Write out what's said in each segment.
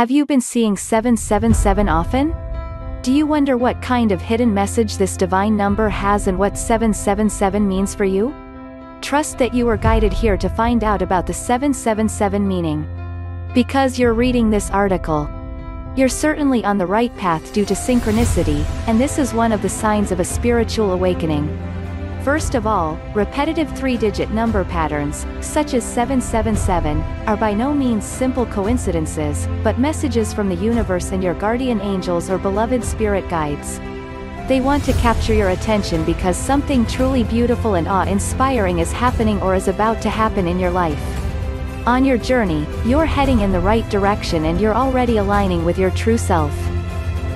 Have you been seeing 777 often? Do you wonder what kind of hidden message this divine number has and what 777 means for you? Trust that you are guided here to find out about the 777 meaning. Because you're reading this article. You're certainly on the right path due to synchronicity, and this is one of the signs of a spiritual awakening. First of all, repetitive three-digit number patterns, such as 777, are by no means simple coincidences, but messages from the universe and your guardian angels or beloved spirit guides. They want to capture your attention because something truly beautiful and awe-inspiring is happening or is about to happen in your life. On your journey, you're heading in the right direction and you're already aligning with your true self.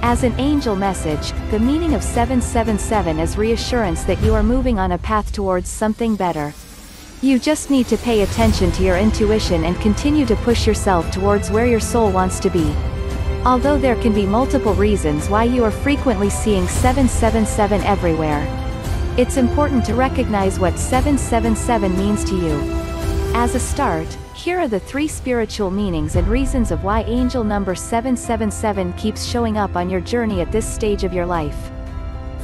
As an angel message, the meaning of 777 is reassurance that you are moving on a path towards something better. You just need to pay attention to your intuition and continue to push yourself towards where your soul wants to be. Although there can be multiple reasons why you are frequently seeing 777 everywhere. It's important to recognize what 777 means to you. As a start, here are the three spiritual meanings and reasons of why angel number 777 keeps showing up on your journey at this stage of your life.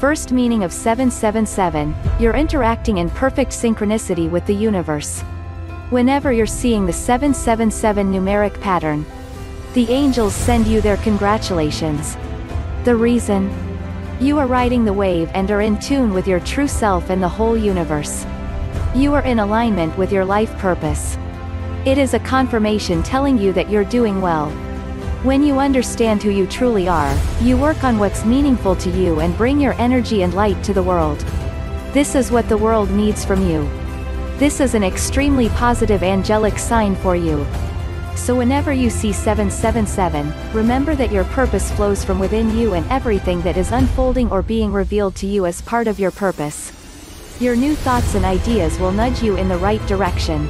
First meaning of 777, you're interacting in perfect synchronicity with the universe. Whenever you're seeing the 777 numeric pattern, the angels send you their congratulations. The reason? You are riding the wave and are in tune with your true self and the whole universe. You are in alignment with your life purpose. It is a confirmation telling you that you're doing well. When you understand who you truly are, you work on what's meaningful to you and bring your energy and light to the world. This is what the world needs from you. This is an extremely positive angelic sign for you. So whenever you see 777, remember that your purpose flows from within you and everything that is unfolding or being revealed to you as part of your purpose. Your new thoughts and ideas will nudge you in the right direction.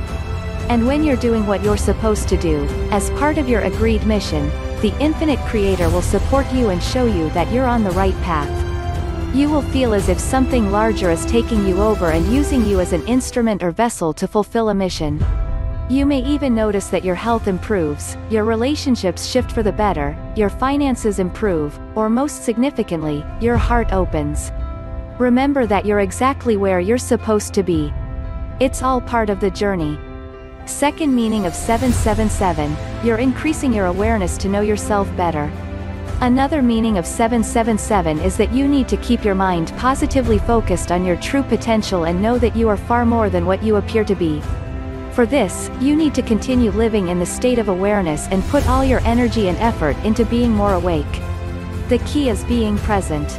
And when you're doing what you're supposed to do, as part of your agreed mission, the Infinite Creator will support you and show you that you're on the right path. You will feel as if something larger is taking you over and using you as an instrument or vessel to fulfill a mission. You may even notice that your health improves, your relationships shift for the better, your finances improve, or most significantly, your heart opens. Remember that you're exactly where you're supposed to be. It's all part of the journey. Second meaning of 777, you're increasing your awareness to know yourself better. Another meaning of 777 is that you need to keep your mind positively focused on your true potential and know that you are far more than what you appear to be. For this, you need to continue living in the state of awareness and put all your energy and effort into being more awake. The key is being present.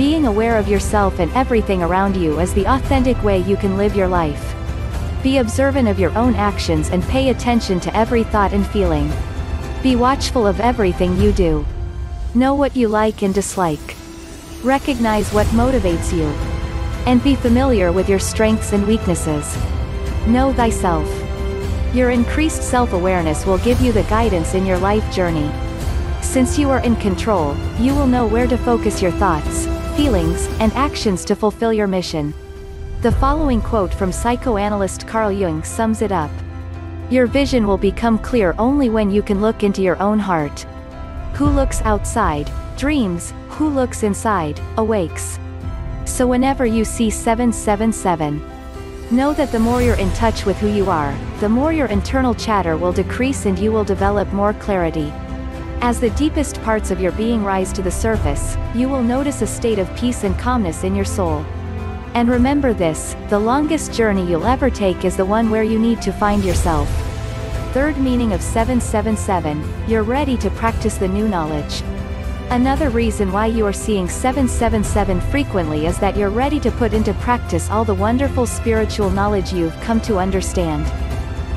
Being aware of yourself and everything around you is the authentic way you can live your life. Be observant of your own actions and pay attention to every thought and feeling. Be watchful of everything you do. Know what you like and dislike. Recognize what motivates you. And be familiar with your strengths and weaknesses. Know thyself. Your increased self-awareness will give you the guidance in your life journey. Since you are in control, you will know where to focus your thoughts, feelings, and actions to fulfill your mission. The following quote from psychoanalyst Carl Jung sums it up. Your vision will become clear only when you can look into your own heart. Who looks outside, dreams, who looks inside, awakes. So whenever you see 777, know that the more you're in touch with who you are, the more your internal chatter will decrease and you will develop more clarity. As the deepest parts of your being rise to the surface, you will notice a state of peace and calmness in your soul. And remember this, the longest journey you'll ever take is the one where you need to find yourself. Third meaning of 777, you're ready to practice the new knowledge. Another reason why you are seeing 777 frequently is that you're ready to put into practice all the wonderful spiritual knowledge you've come to understand.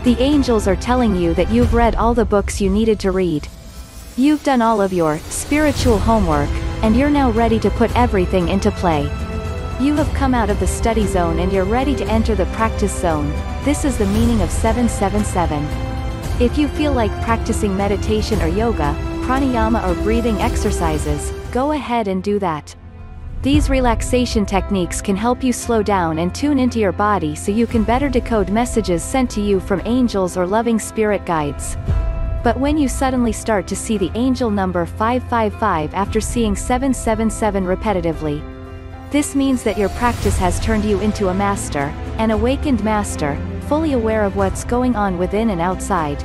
The angels are telling you that you've read all the books you needed to read. You've done all of your spiritual homework, and you're now ready to put everything into play. You have come out of the study zone and you're ready to enter the practice zone. This is the meaning of 777. If you feel like practicing meditation or yoga, pranayama or breathing exercises, go ahead and do that. These relaxation techniques can help you slow down and tune into your body so you can better decode messages sent to you from angels or loving spirit guides. But when you suddenly start to see the angel number 555 after seeing 777 repetitively, this means that your practice has turned you into a master, an awakened master, fully aware of what's going on within and outside.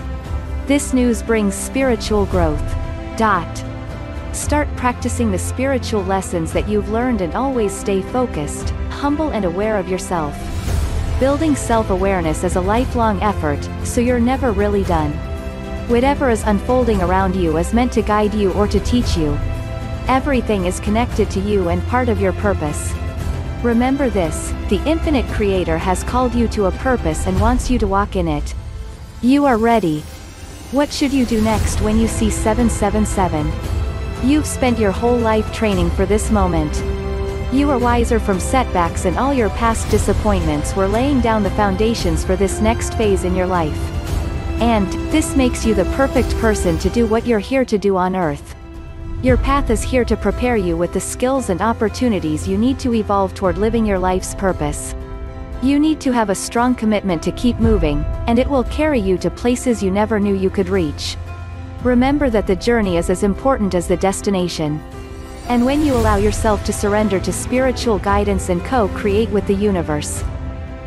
This news brings spiritual growth. Dot. Start practicing the spiritual lessons that you've learned and always stay focused, humble and aware of yourself. Building self-awareness is a lifelong effort, so you're never really done. Whatever is unfolding around you is meant to guide you or to teach you. Everything is connected to you and part of your purpose. Remember this, the infinite creator has called you to a purpose and wants you to walk in it. You are ready. What should you do next when you see 777? You've spent your whole life training for this moment. You are wiser from setbacks and all your past disappointments were laying down the foundations for this next phase in your life. And, this makes you the perfect person to do what you're here to do on Earth. Your path is here to prepare you with the skills and opportunities you need to evolve toward living your life's purpose. You need to have a strong commitment to keep moving, and it will carry you to places you never knew you could reach. Remember that the journey is as important as the destination. And when you allow yourself to surrender to spiritual guidance and co-create with the universe,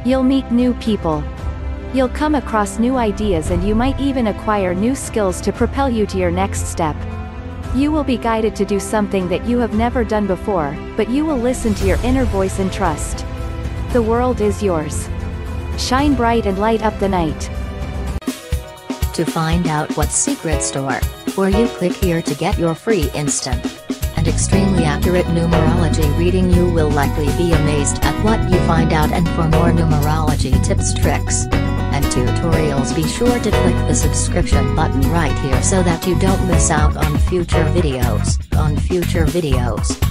you'll meet new people, You'll come across new ideas and you might even acquire new skills to propel you to your next step. You will be guided to do something that you have never done before, but you will listen to your inner voice and trust. The world is yours. Shine bright and light up the night. To find out what secret store, or you click here to get your free instant and extremely accurate numerology reading you will likely be amazed at what you find out and for more numerology tips tricks tutorials be sure to click the subscription button right here so that you don't miss out on future videos, on future videos.